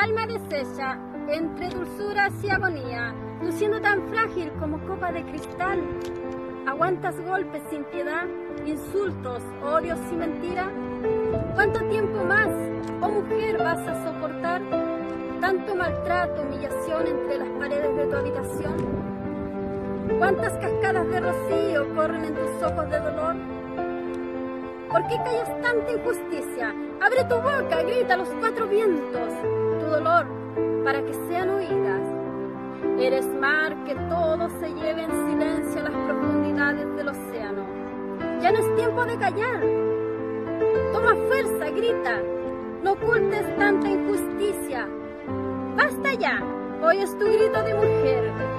alma deshecha, entre dulzuras y agonía, luciendo tan frágil como copa de cristal. ¿Aguantas golpes sin piedad, insultos, odios y mentira? ¿Cuánto tiempo más, oh mujer, vas a soportar tanto maltrato, humillación entre las paredes de tu habitación? ¿Cuántas cascadas de rocío corren en tus ojos de dolor? ¿Por qué callas tanta injusticia? Abre tu boca, grita a los cuatro vientos para que sean oídas. Eres mar que todo se lleve en silencio a las profundidades del océano. Ya no es tiempo de callar. Toma fuerza, grita. No ocultes tanta injusticia. Basta ya. Hoy es tu grito de mujer.